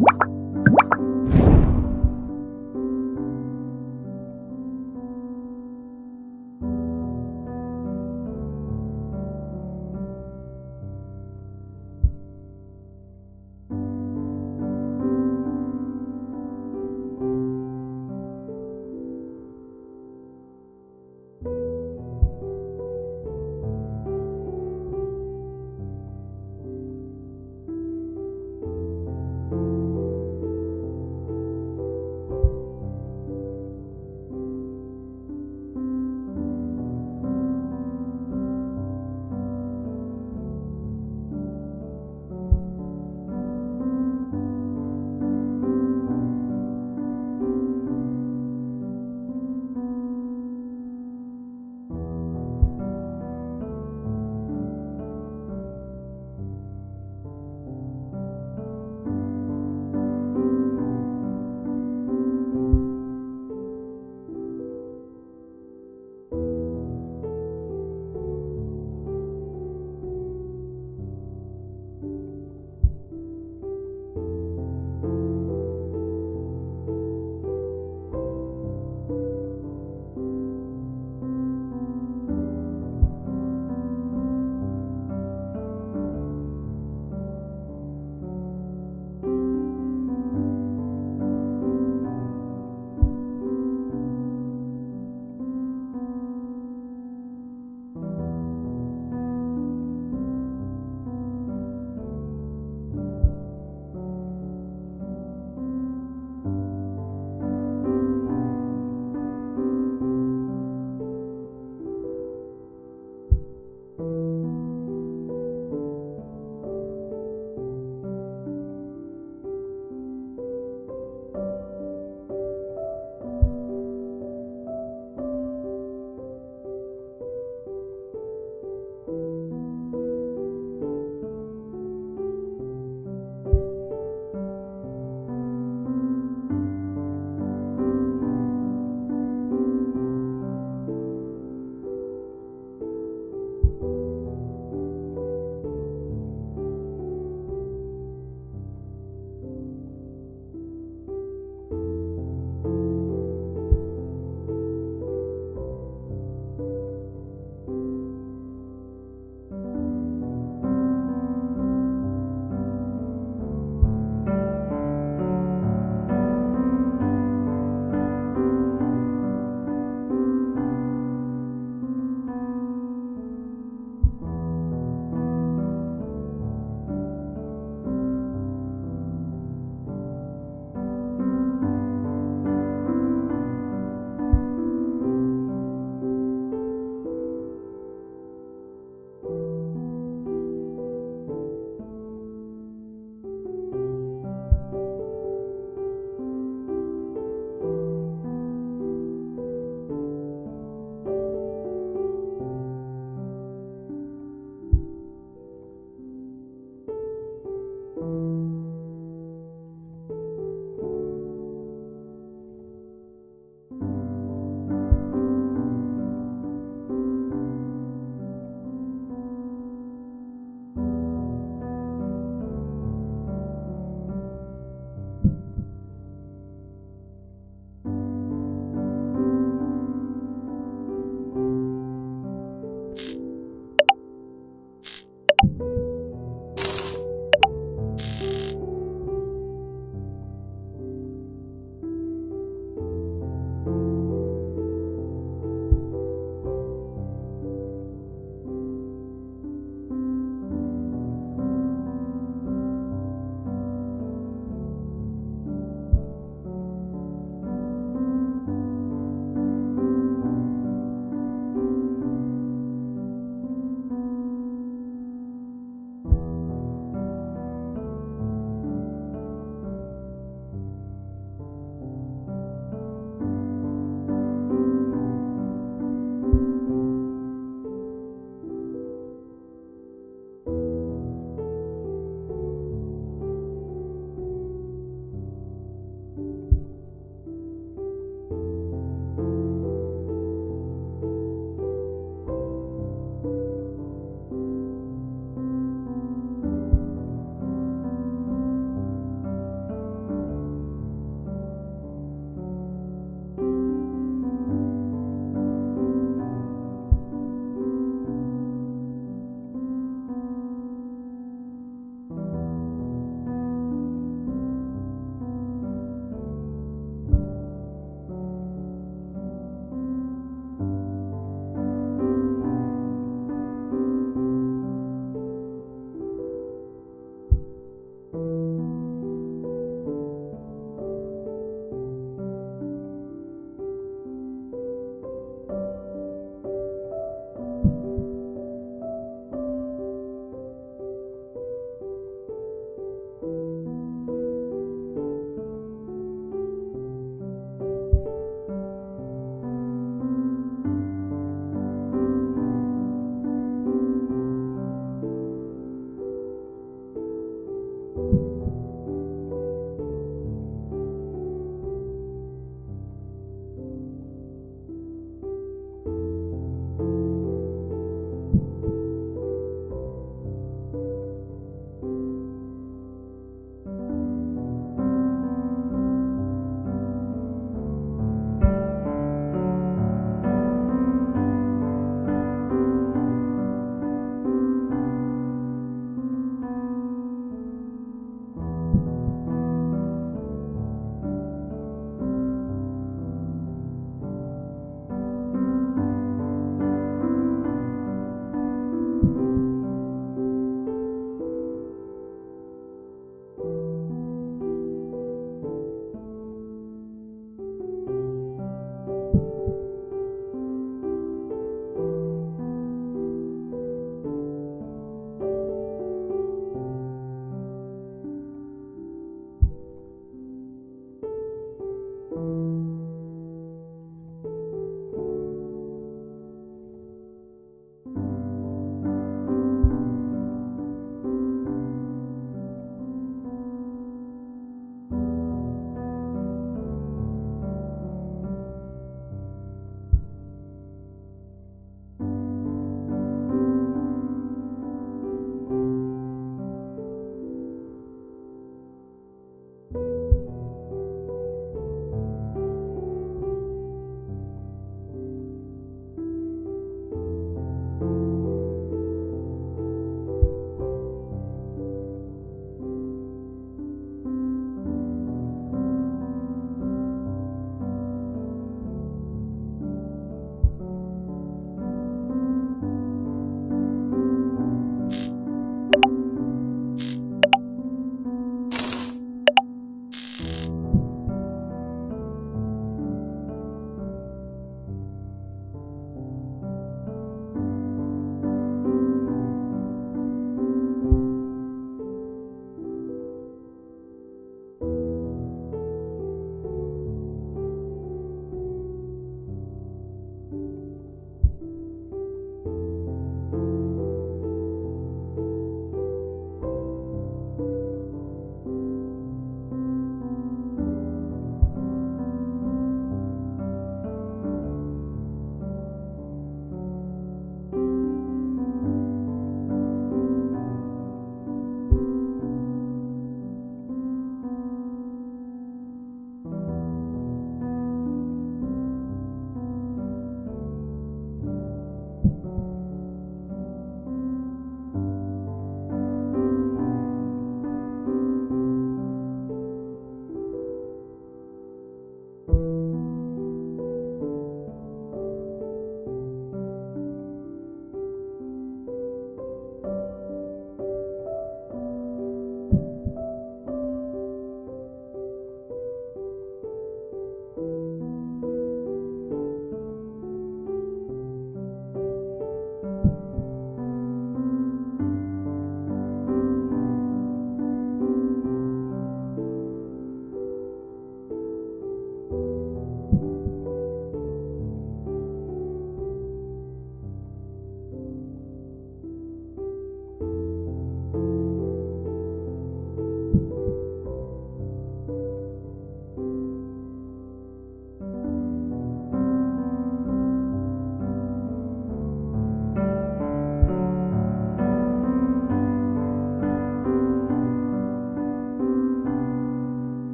What?